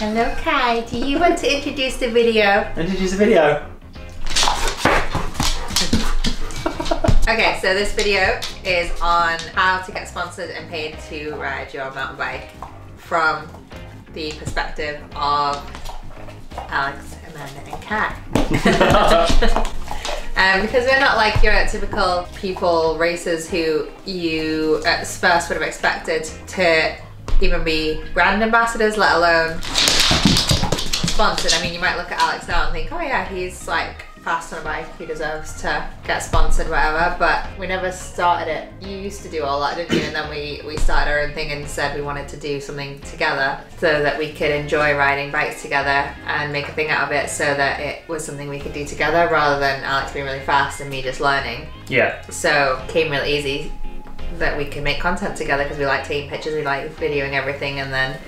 Hello Kai, do you want to introduce the video? Introduce the video. Okay, so this video is on how to get sponsored and paid to ride your mountain bike from the perspective of Alex, Amanda, and Kai. um, because we're not like your typical people, racers who you at first would have expected to even be brand ambassadors, let alone sponsored. I mean, you might look at Alex now and think, oh yeah, he's like fast on a bike, he deserves to get sponsored, whatever. But we never started it. You used to do all that, didn't you? And then we, we started our own thing and said we wanted to do something together so that we could enjoy riding bikes together and make a thing out of it so that it was something we could do together rather than Alex being really fast and me just learning. Yeah. So came real easy that we could make content together because we like taking pictures, we like videoing everything and then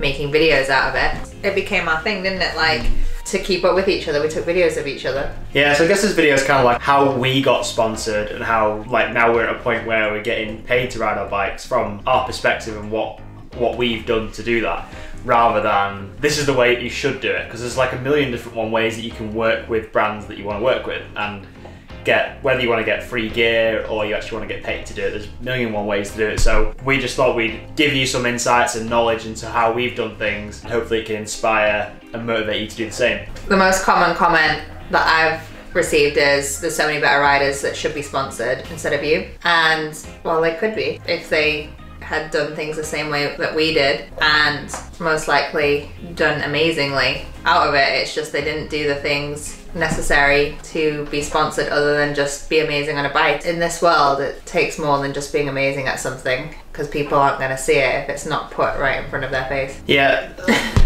making videos out of it. It became our thing, didn't it? Like to keep up with each other, we took videos of each other. Yeah, so I guess this video is kind of like how we got sponsored and how like now we're at a point where we're getting paid to ride our bikes from our perspective and what what we've done to do that rather than this is the way you should do it because there's like a million different one ways that you can work with brands that you want to work with and get whether you want to get free gear or you actually want to get paid to do it there's a million one ways to do it so we just thought we'd give you some insights and knowledge into how we've done things and hopefully it can inspire and motivate you to do the same The most common comment that I've received is there's so many better riders that should be sponsored instead of you. And well, they could be if they had done things the same way that we did and most likely done amazingly out of it. It's just they didn't do the things necessary to be sponsored other than just be amazing on a bike. In this world, it takes more than just being amazing at something because people aren't going to see it if it's not put right in front of their face. Yeah,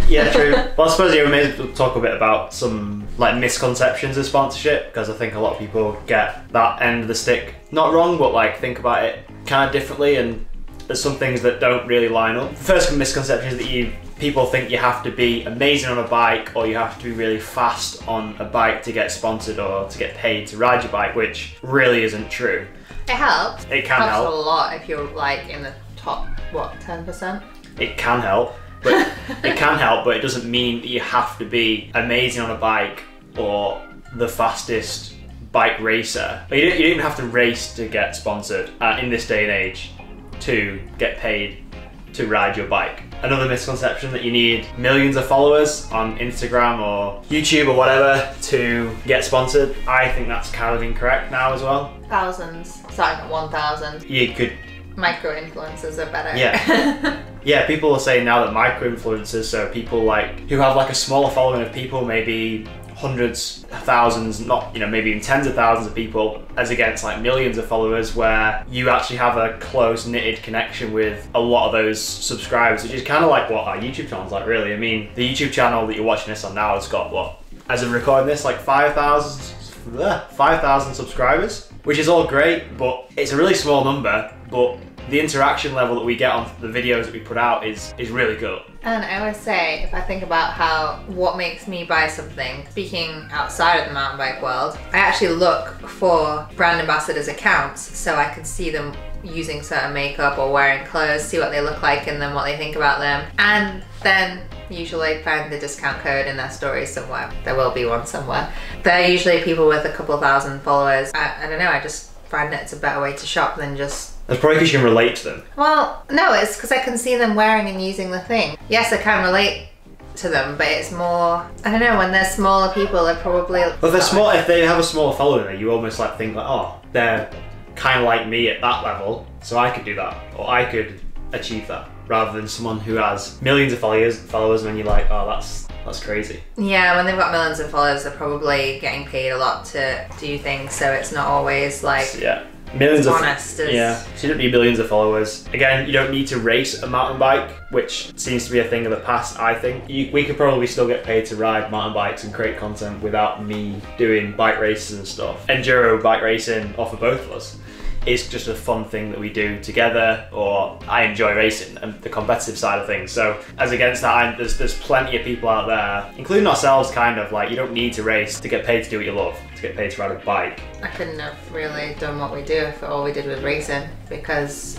yeah, true. well, I suppose you may as well talk a bit about some like misconceptions of sponsorship because I think a lot of people get that end of the stick not wrong, but like think about it kind of differently, and there's some things that don't really line up. The first misconception is that you people think you have to be amazing on a bike or you have to be really fast on a bike to get sponsored or to get paid to ride your bike, which really isn't true. It helps. It can helps help. a lot if you're like in the top what ten percent. it can help, but it can help, but it doesn't mean that you have to be amazing on a bike or the fastest bike racer. You don't, you don't even have to race to get sponsored uh, in this day and age to get paid to ride your bike. Another misconception that you need millions of followers on Instagram or YouTube or whatever to get sponsored. I think that's kind of incorrect now as well. Thousands, starting at one thousand. You could Micro influencers are better. Yeah. Yeah, people are saying now that micro influencers, so people like who have like a smaller following of people, maybe hundreds, thousands, not you know maybe even tens of thousands of people, as against like millions of followers, where you actually have a close knitted connection with a lot of those subscribers, which is kind of like what our YouTube channel's like. Really, I mean, the YouTube channel that you're watching this on now has got what, as of recording this, like five thousand. 5,000 subscribers, which is all great, but it's a really small number. But the interaction level that we get on the videos that we put out is is really good. And I always say, if I think about how what makes me buy something, speaking outside of the mountain bike world, I actually look for brand ambassadors' accounts so I can see them using certain makeup or wearing clothes, see what they look like and then what they think about them. And then usually find the discount code in their stories somewhere. There will be one somewhere. They're usually people with a couple thousand followers. I, I don't know, I just find that it's a better way to shop than just That's probably because you can relate to them. well, no, it's because I can see them wearing and using the thing. Yes, I can relate to them, but it's more. I don't know. When they're smaller people, they're probably. Well, if they're small. If they have a smaller following, you almost like think like, oh, they're kind of like me at that level, so I could do that, or I could achieve that, rather than someone who has millions of followers, followers, and then you're like, oh, that's that's crazy. Yeah, when they've got millions of followers, they're probably getting paid a lot to do things, so it's not always like. Yeah. Millions of honest yeah, you don't need millions of followers. Again, you don't need to race a mountain bike, which seems to be a thing of the past. I think you, we could probably still get paid to ride mountain bikes and create content without me doing bike races and stuff. Enduro bike racing offer both of us. It's just a fun thing that we do together, or I enjoy racing and the competitive side of things. So, as against that, I'm, there's there's plenty of people out there, including ourselves, kind of like you don't need to race to get paid to do what you love, to get paid to ride a bike. I couldn't have really done what we do if all we did was racing because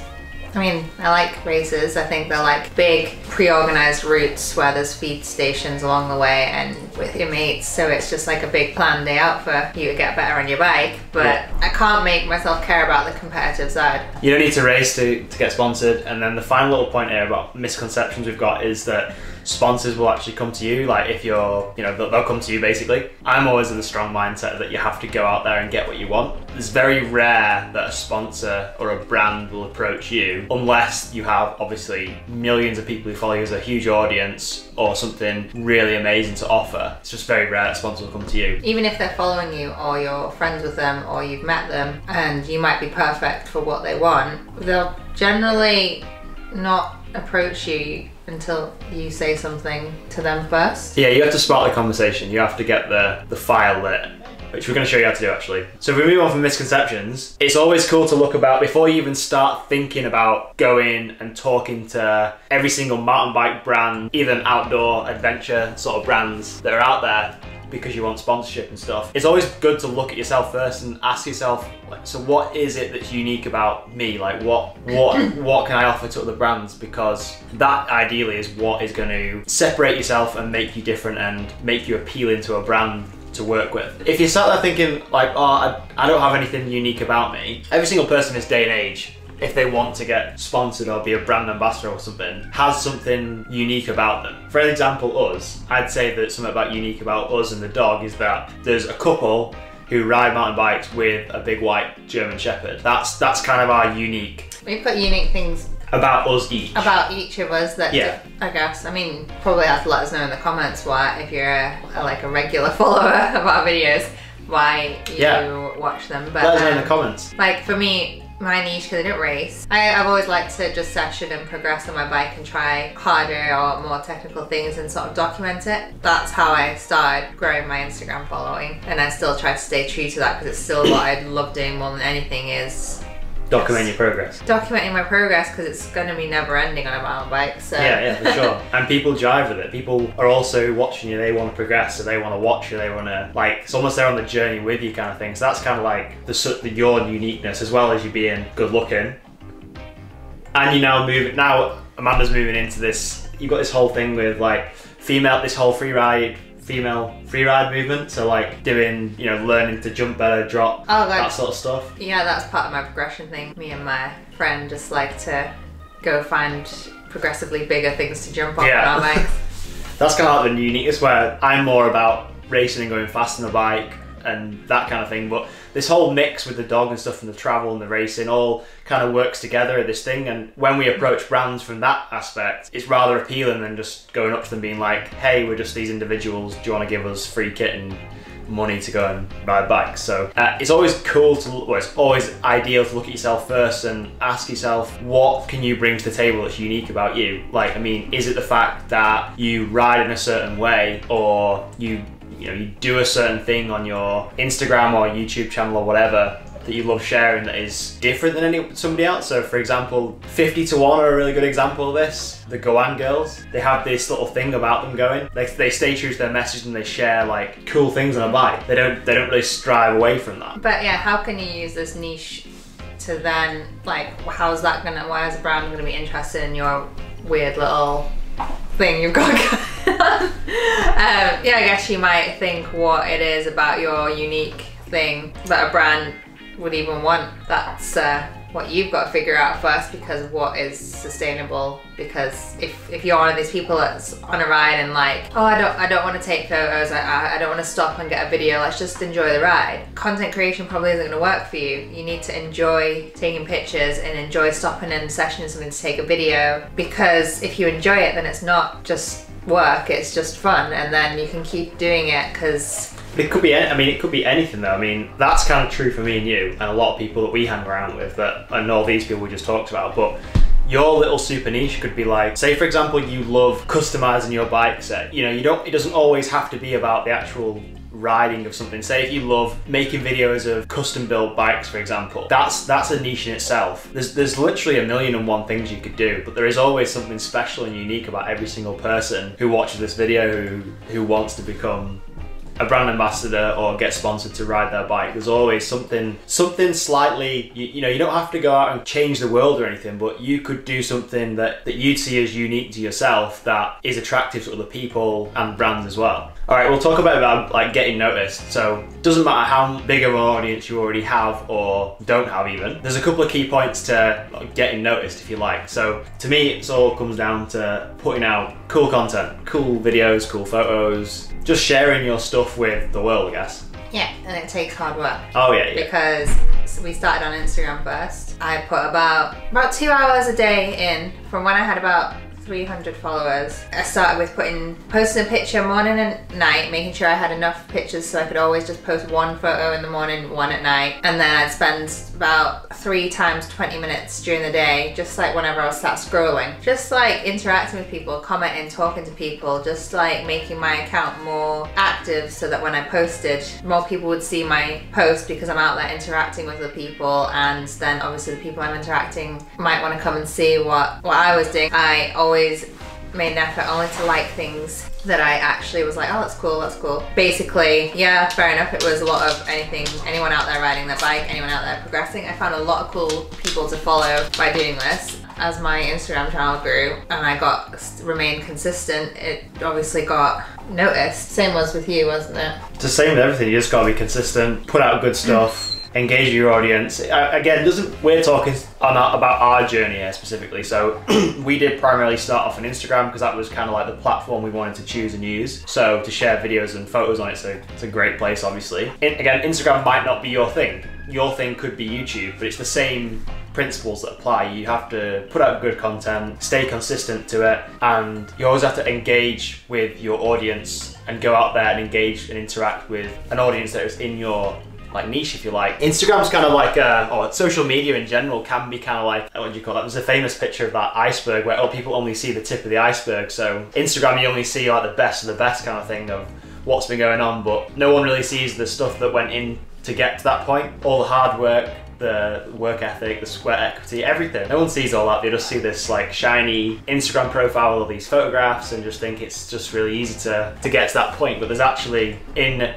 I mean, I like races. I think they're like big pre-organized routes where there's feed stations along the way and with your mates. So it's just like a big planned day out for you to get better on your bike. But Yeah. I can't make myself care about the competitive side. You don't need to race to, to get sponsored. And then the final little point here about misconceptions we've got is that sponsors will actually come to you. Like if you're, you know, they'll, they'll come to you basically. I'm always in the strong mindset that you have to go out there and get what you want. It's very rare that a sponsor or a brand will approach you unless you have obviously millions of people who follow you as a huge audience or something really amazing to offer. It's just very rare that sponsors will come to you. Even if they're following you or you're friends with them or you've met them and you might be perfect for what they want, they'll generally not approach you until you say something to them first. Yeah, you have to spark the conversation. You have to get the, the fire lit, which we're going to show you how to do actually. So if we move on from misconceptions, it's always cool to look about before you even start thinking about going and talking to every single mountain bike brand, even outdoor adventure sort of brands that are out there because you want sponsorship and stuff. It's always good to look at yourself first and ask yourself, like, so what is it that's unique about me? Like what what what can I offer to other brands? Because that ideally is what is going to separate yourself and make you different and make you appealing to a brand to work with. If you start there thinking like, oh, I, I don't have anything unique about me, every single person in this day and age if they want to get sponsored or be a brand ambassador or something, has something unique about them. For example, us, I'd say that something about unique about us and the dog is that there's a couple who ride mountain bikes with a big white German Shepherd. That's that's kind of our unique We've got unique things about us each. about each of us that Yeah. I guess I mean probably have to let us know in the comments why if you're a, a- like a regular follower of our videos why you Yeah. watch them but Let us know in the um, comments. like for me my niche because I don't race. I, I've always liked to just session and progress on my bike and try harder or more technical things and sort of document it. That's how I started growing my Instagram following and I still try to stay true to that because it's still what I love doing more than anything is Document your progress. documenting my progress because it's going to be never ending on a mountain bike so Yeah, yeah, for sure. and people jive with it. People are also watching you. They want to progress, so they want to watch you. They want to like it's almost they're on the journey with you, kind of thing. So that's kind of like the, the your uniqueness as well as you being good looking. And you now move now. Amanda's moving into this. You've got this whole thing with like female, this whole free ride, female free ride movement. So like doing, you know, learning to jump better, drop, Oh, that sort of stuff. Yeah, that's part of my progression thing. Me and my friend just like to go find progressively bigger things to jump on Yeah. bikes. That's kind of like the uniqueness where I'm more about racing and going fast on the bike and that kind of thing. But this whole mix with the dog and stuff and the travel and the racing all kind of works together at this thing. And when we approach brands from that aspect, it's rather appealing than just going up to them being like, hey, we're just these individuals. Do you want to give us free kit and money to go and ride bikes? So uh, it's always cool to, well, it's always ideal to look at yourself first and ask yourself, what can you bring to the table that's unique about you? Like, I mean, is it the fact that you ride in a certain way or you you know you do a certain thing on your Instagram or YouTube channel or whatever that you love sharing that is different than any somebody else. So for example, 50 to 1 are a really good example of this. The Goan girls, they have this little thing about them going. They, they stay true to their message and they share like cool things on a bike. They don't they don't really strive away from that. But yeah, how can you use this niche to then like how's that gonna why is a brand gonna be interested in your weird little thing you've got? um, yeah, I guess you might think what it is about your unique thing that a brand would even want. That's uh, what you've got to figure out first because what is sustainable. Because if, if you're one of these people that's on a ride and like, oh, I don't I don't want to take photos, I, I, don't want to stop and get a video. Let's just enjoy the ride. Content creation probably isn't going to work for you. You need to enjoy taking pictures and enjoy stopping and sessioning something to take a video. Because if you enjoy it, then it's not just work. It's just fun, and then you can keep doing it because It could be, I mean, it could be anything though. I mean, that's kind of true for me and you, and a lot of people that we hang around with, that and all these people we just talked about. But your little super niche could be like, say for example, you love customizing your bike set. You know, you don't. It doesn't always have to be about the actual riding of something. Say if you love making videos of custom built bikes, for example, that's that's a niche in itself. There's there's literally a million and one things you could do, but there is always something special and unique about every single person who watches this video who who wants to become a brand ambassador or get sponsored to ride their bike, there's always something, something slightly, you, you know, you don't have to go out and change the world or anything, but you could do something that, that you'd see as unique to yourself that is attractive to other people and brands as well. All right, we'll talk about, about like getting noticed. So it doesn't matter how big of an audience you already have or don't have even. There's a couple of key points to getting noticed if you like. So to me, it all comes down to putting out cool content, cool videos, cool photos, just sharing your stuff with the world, I guess. Yeah, and it takes hard work. Oh yeah, yeah. Because we started on Instagram first. I put about about two hours a day in from when I had about 300 followers. I started with putting posting a picture morning and night, making sure I had enough pictures so I could always just post one photo in the morning, one at night, and then I'd spend about three times 20 minutes during the day, just like whenever I was sat scrolling, just like interacting with people, commenting, talking to people, just like making my account more active so that when I posted, more people would see my post because I'm out there interacting with the people, and then obviously the people I'm interacting might want to come and see what what I was doing. I always always made an effort only to like things that I actually was like, oh, that's cool, that's cool. Basically, yeah, fair enough. It was a lot of anything, anyone out there riding their bike, anyone out there progressing. I found a lot of cool people to follow by doing this. As my Instagram channel grew and I got remained consistent, it obviously got noticed. Same was with you, wasn't it? It's the same with everything. You just gotta be consistent, put out good stuff engage your audience. Uh, again, doesn't we're talking our, about our journey here specifically. So we did primarily start off on Instagram because that was kind of like the platform we wanted to choose and use. So to share videos and photos on it, so it's a great place, obviously. In, again, Instagram might not be your thing. Your thing could be YouTube, but it's the same principles that apply. You have to put out good content, stay consistent to it, and you always have to engage with your audience and go out there and engage and interact with an audience that is in your like niche, if you like. Instagram's kind of like, uh, or social media in general can be kind of like, what do you call that? There's a famous picture of that iceberg where oh, people only see the tip of the iceberg. So Instagram, you only see like the best of the best kind of thing of what's been going on, but no one really sees the stuff that went in to get to that point. All the hard work, the work ethic, the sweat equity, everything. No one sees all that. They just see this like shiny Instagram profile all these photographs and just think it's just really easy to, to get to that point. But there's actually in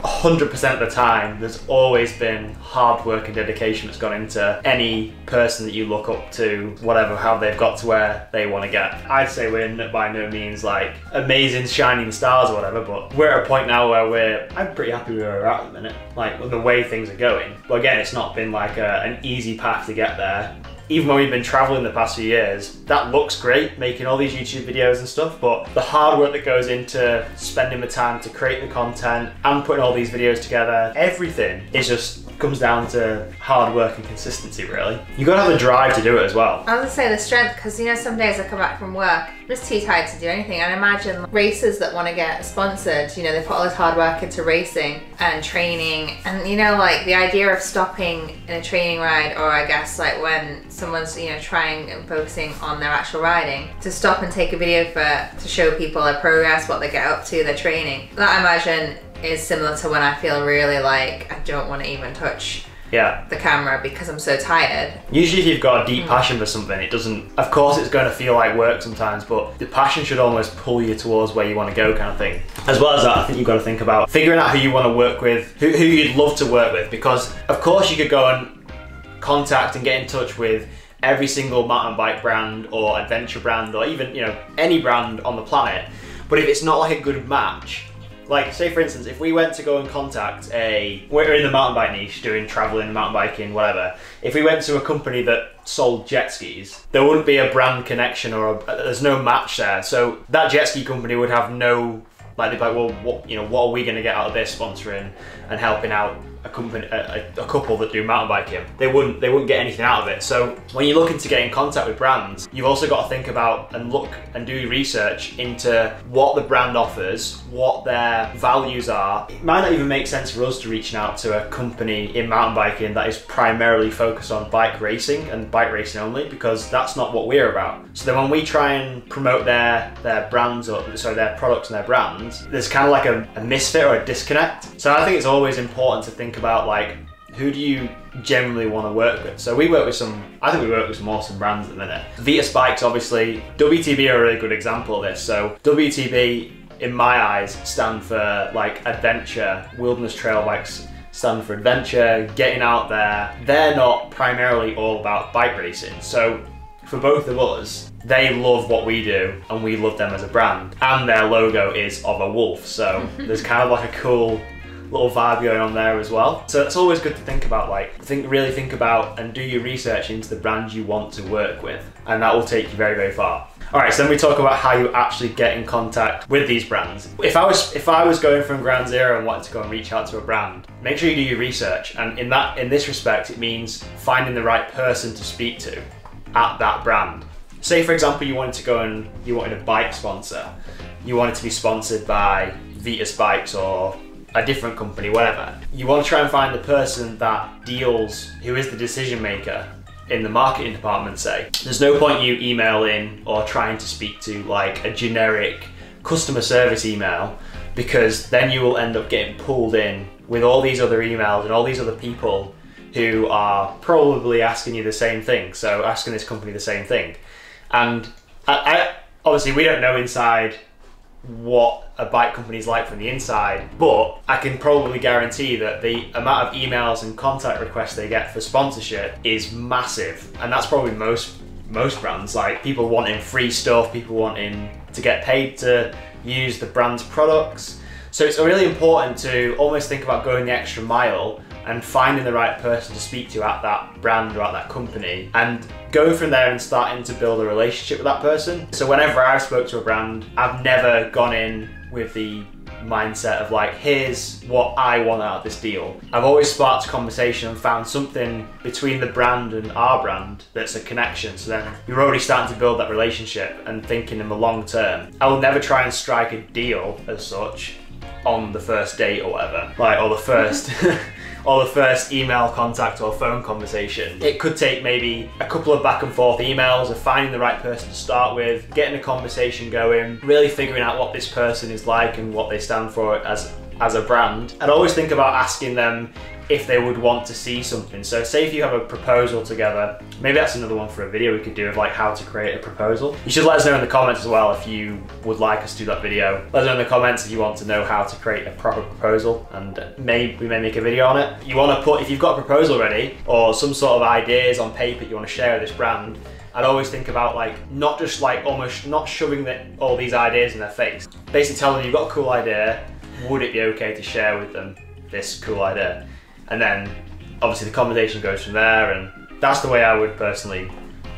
100% of the time, there's always been hard work and dedication that's gone into any person that you look up to, whatever, how they've got to where they want to get. I'd say we're by no means like amazing shining stars or whatever, but we're at a point now where we're, I'm pretty happy where we're at at the minute, like the way things are going. But again, it's not been like a, an easy path to get there even when we've been traveling the past few years, that looks great, making all these YouTube videos and stuff, but the hard work that goes into spending the time to create the content and putting all these videos together, everything is just comes down to hard work and consistency really. You gotta have the drive to do it as well. I was gonna say the strength, because you know some days I come back from work, I'm just too tired to do anything. And imagine racers that wanna get sponsored, you know, they put all this hard work into racing and training. And you know, like the idea of stopping in a training ride, or I guess like when someone's, you know, trying and focusing on their actual riding, to stop and take a video for to show people their progress, what they get up to, their training. That I imagine is similar to when I feel really like I don't want to even touch yeah. the camera because I'm so tired. Usually, if you've got a deep mm. passion for something, it doesn't. Of course, it's going to feel like work sometimes, but the passion should almost pull you towards where you want to go, kind of thing. As well as that, I think you've got to think about figuring out who you want to work with, who, who you'd love to work with, because of course you could go and contact and get in touch with every single mountain bike brand or adventure brand or even you know any brand on the planet. But if it's not like a good match, like, say for instance, if we went to go and contact a, we're in the mountain bike niche, doing traveling, mountain biking, whatever. If we went to a company that sold jet skis, there wouldn't be a brand connection or a, there's no match there. So that jet ski company would have no, like, they'd be like, well, what, you know, what are we going to get out of this sponsoring and helping out a company, a, a, couple that do mountain biking, they wouldn't they wouldn't get anything out of it. So when you're looking to get in contact with brands, you've also got to think about and look and do research into what the brand offers, what their values are. It might not even make sense for us to reaching out to a company in mountain biking that is primarily focused on bike racing and bike racing only because that's not what we're about. So then when we try and promote their their brands or sorry their products and their brands, there's kind of like a, a misfit or a disconnect. So I think it's always important to think about like who do you generally want to work with? So we work with some, I think we work with some awesome brands at the minute. Vitus Bikes, obviously. WTB are a really good example of this. So WTB in my eyes, stand for like adventure. Wilderness trail bikes stand for adventure, getting out there. They're not primarily all about bike racing. So for both of us, they love what we do and we love them as a brand. And their logo is of a wolf. So there's kind of like a cool little vibe going on there as well. So it's always good to think about like think really think about and do your research into the brand you want to work with and that will take you very very far. All right, so then we talk about how you actually get in contact with these brands. If I was if I was going from ground zero and wanted to go and reach out to a brand, make sure you do your research. And in that in this respect, it means finding the right person to speak to at that brand. Say for example, you wanted to go and you wanted a bike sponsor. You wanted to be sponsored by Vitus Bikes or a different company, whatever. You want to try and find the person that deals, who is the decision maker in the marketing department, say. There's no point you emailing or trying to speak to like a generic customer service email because then you will end up getting pulled in with all these other emails and all these other people who are probably asking you the same thing. So asking this company the same thing. And I, I obviously we don't know inside what a bike company is like from the inside, but I can probably guarantee that the amount of emails and contact requests they get for sponsorship is massive, and that's probably most most brands. Like people wanting free stuff, people wanting to get paid to use the brand's products. So it's really important to almost think about going the extra mile and finding the right person to speak to at that brand or at that company and going from there and starting to build a relationship with that person. So whenever I've spoke to a brand, I've never gone in with the mindset of like, here's what I want out of this deal. I've always sparked a conversation and found something between the brand and our brand that's a connection. So then you're already starting to build that relationship and thinking in the long term. I will never try and strike a deal as such on the first date or whatever, like, or the first. or the first email contact or phone conversation. It could take maybe a couple of back and forth emails of finding the right person to start with, getting a conversation going, really figuring out what this person is like and what they stand for as as a brand. I'd always think about asking them if they would want to see something. So say if you have a proposal together, maybe that's another one for a video we could do of like how to create a proposal. You should let us know in the comments as well if you would like us to do that video. Let us know in the comments if you want to know how to create a proper proposal and maybe we may make a video on it. You want to put, if you've got a proposal ready or some sort of ideas on paper you want to share with this brand, I'd always think about like not just like almost not shoving the, all these ideas in their face. Basically telling them you've got a cool idea, would it be okay to share with them this cool idea? And then obviously the conversation goes from there and that's the way I would personally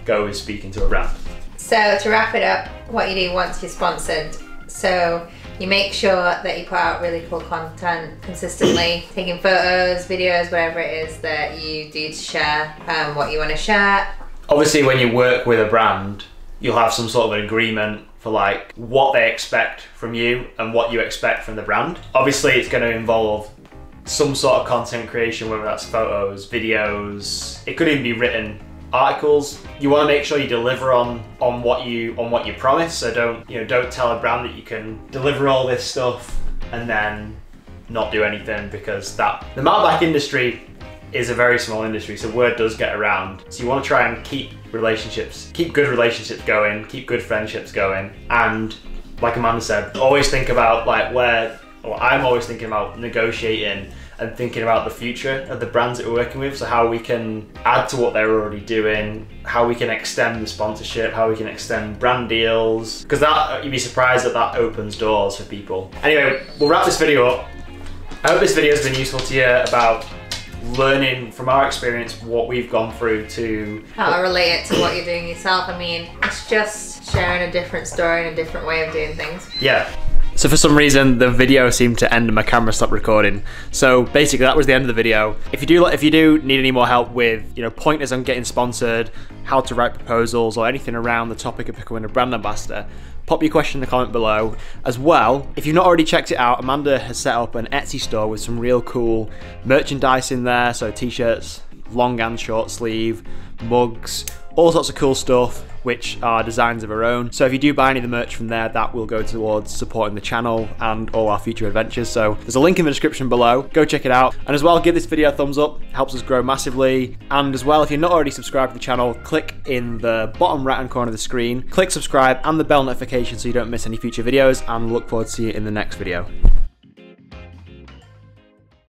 go with speaking to a brand. So to wrap it up, what you do once you're sponsored, so you make sure that you put out really cool content consistently, taking photos, videos, whatever it is that you do to share um, what you want to share. Obviously when you work with a brand, you'll have some sort of an agreement for like what they expect from you and what you expect from the brand. Obviously it's going to involve some sort of content creation, whether that's photos, videos, it could even be written articles. You want to make sure you deliver on on what you on what you promise. So don't you know don't tell a brand that you can deliver all this stuff and then not do anything because that the mountain industry is a very small industry, so word does get around. So you want to try and keep relationships, keep good relationships going, keep good friendships going, and like Amanda said, always think about like where. I'm always thinking about negotiating and thinking about the future of the brands that we're working with. So how we can add to what they're already doing, how we can extend the sponsorship, how we can extend brand deals. Because that you'd be surprised that that opens doors for people. Anyway, we'll wrap this video up. I hope this video has been useful to you about learning from our experience what we've gone through to how to relate it to what you're doing yourself. I mean, it's just sharing a different story and a different way of doing things. Yeah. So for some reason, the video seemed to end and my camera stopped recording. So basically, that was the end of the video. If you do, if you do need any more help with, you know, pointers on getting sponsored, how to write proposals, or anything around the topic of becoming a brand ambassador, pop your question in the comment below. As well, if you've not already checked it out, Amanda has set up an Etsy store with some real cool merchandise in there. So t-shirts, long and short sleeve, mugs, all sorts of cool stuff which are designs of our own. So if you do buy any of the merch from there, that will go towards supporting the channel and all our future adventures. So there's a link in the description below. Go check it out. And as well, give this video a thumbs up. It helps us grow massively. And as well, if you're not already subscribed to the channel, click in the bottom right hand corner of the screen, click subscribe and the bell notification so you don't miss any future videos and look forward to see you in the next video.